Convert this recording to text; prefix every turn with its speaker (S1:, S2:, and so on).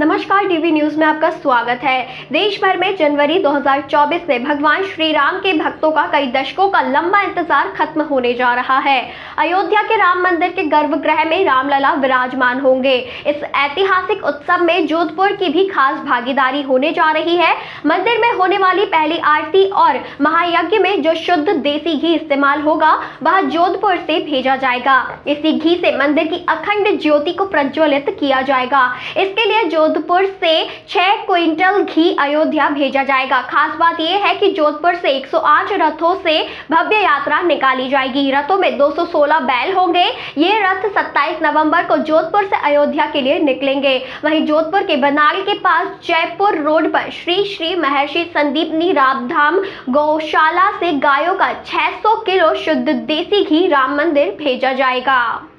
S1: नमस्कार TV news में आपका स्वागत है। देश भर में जनवरी 2024 में भगवान श्री राम के भक्तों का कई दशकों का लंबा इंतज़ार खत्म होने जा रहा है। अयोध्या के राम मंदिर के गर्भगृह में रामलला विराजमान होंगे। इस ऐतिहासिक उत्सव में जोधपुर की भी खास भागीदारी होने जा रही है। मंदिर में होने वाली पहली आरती और महायज्ञ में जो शुद्ध देसी घी इस्तेमाल होगा, वह जोधपुर से भेजा जाएगा। इसी घी से मंदिर की अखंड ज्योति को प्रज्वलित किया जाएगा। इसके लिए जोधपुर से छह क्विंटल घी अयोध्या भेजा जाएगा। खास बात यह है कि जोधपुर से 108 रथों से भव्य यात्रा निकाली जाएगी। रथों में 216 बैल होंगे। ये रथ 27 नवंबर को जोधपुर से अयोध्या के लिए निकलेंगे। वहीं जोधपुर के बनाल के पास जयपुर रोड पर श्री श्री महर्षि संदीप रामधाम गौशाला से गायों का 600 किलो शुद्ध देसी घी राम मंदिर भेजा जाएगा।